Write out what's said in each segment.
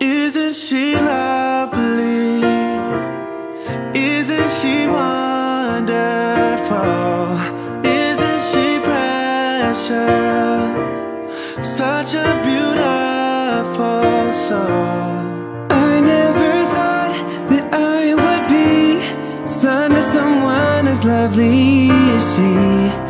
Isn't she lovely? Isn't she wonderful? Isn't she precious? Such a beautiful soul. I never thought that I would be son of someone as lovely as she.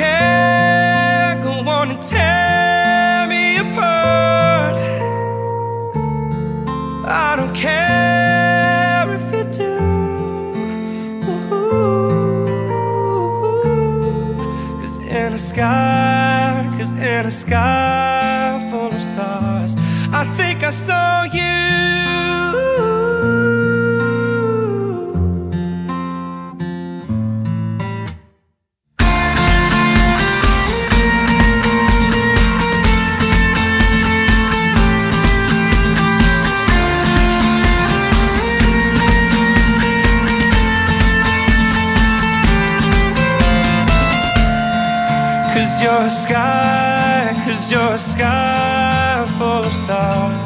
care, go on and tear me apart. I don't care if you do. Cause in a sky, cause in a sky full of stars, I think I saw Cause you're a sky, cause you're a sky full of stars.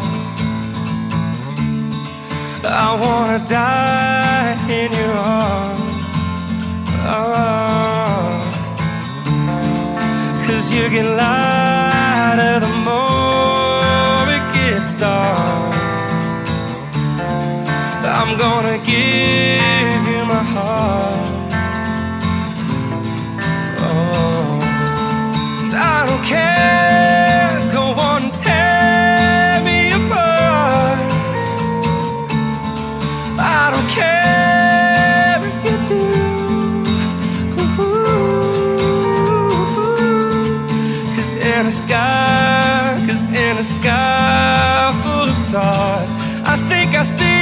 I wanna die in your arms. Oh. Cause you get lighter the more it gets dark. I'm gonna give you my heart. See.